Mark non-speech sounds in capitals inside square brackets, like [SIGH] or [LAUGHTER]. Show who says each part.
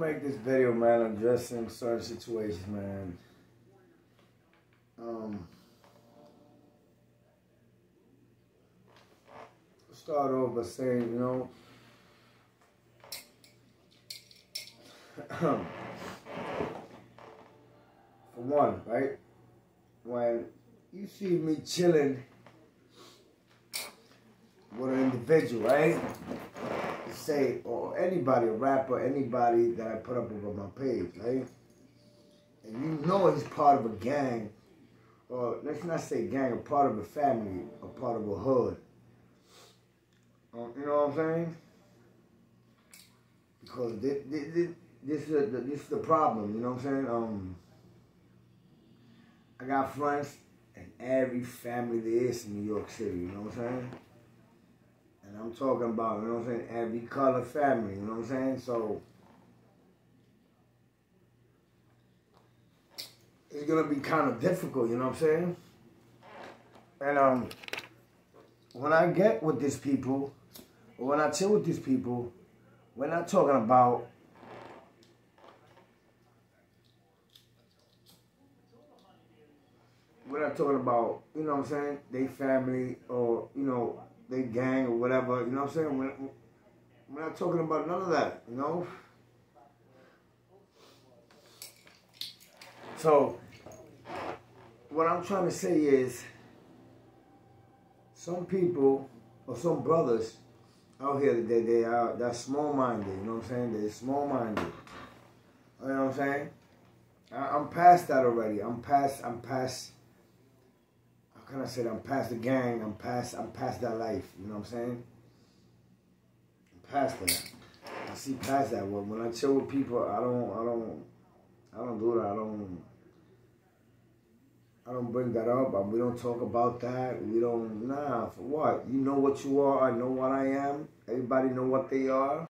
Speaker 1: make this video, man, addressing certain situations, man. Um, start off by saying, you know, [CLEARS THROAT] for one, right? When you see me chilling with an individual, right? Say, or anybody, a rapper, anybody that I put up over my page, right? And you know he's part of a gang, or let's not say gang, a part of a family, a part of a hood. Um, you know what I'm saying? Because this, this, this, is the, this is the problem, you know what I'm saying? Um, I got friends in every family there is in New York City, you know what I'm saying? And I'm talking about, you know what I'm saying, every color family, you know what I'm saying? So it's gonna be kind of difficult, you know what I'm saying? And um when I get with these people, when I chill with these people, we're not talking about we're not talking about, you know what I'm saying, they family or, you know, they gang or whatever, you know what I'm saying? We're, we're not talking about none of that, you know? So, what I'm trying to say is, some people or some brothers out here they they are they're small minded. You know what I'm saying? They're small minded. You know what I'm saying? I, am past that already. I'm past. I'm past. I say that? I'm past the gang. I'm past. I'm past that life. You know what I'm saying? I'm past that. I see past that. When when I chill with people, I don't. I don't. I don't do that. I don't. I don't bring that up. We don't talk about that. We don't, nah, for what? You know what you are. I know what I am. Everybody know what they are.